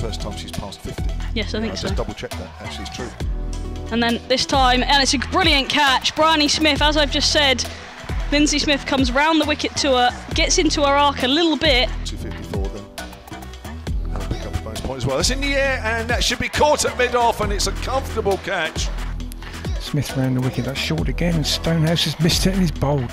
first time she's passed 50. Yes, I think I so. just double checked that. Actually, it's true. And then this time, and it's a brilliant catch. Bryony Smith, as I've just said, Linsey Smith comes round the wicket to her, gets into her arc a little bit. 254 then. And pick up a bonus point as well. That's in the air, and that should be caught at mid off, and it's a comfortable catch. Smith round the wicket, that's short again, and Stonehouse has missed it and he's bowled.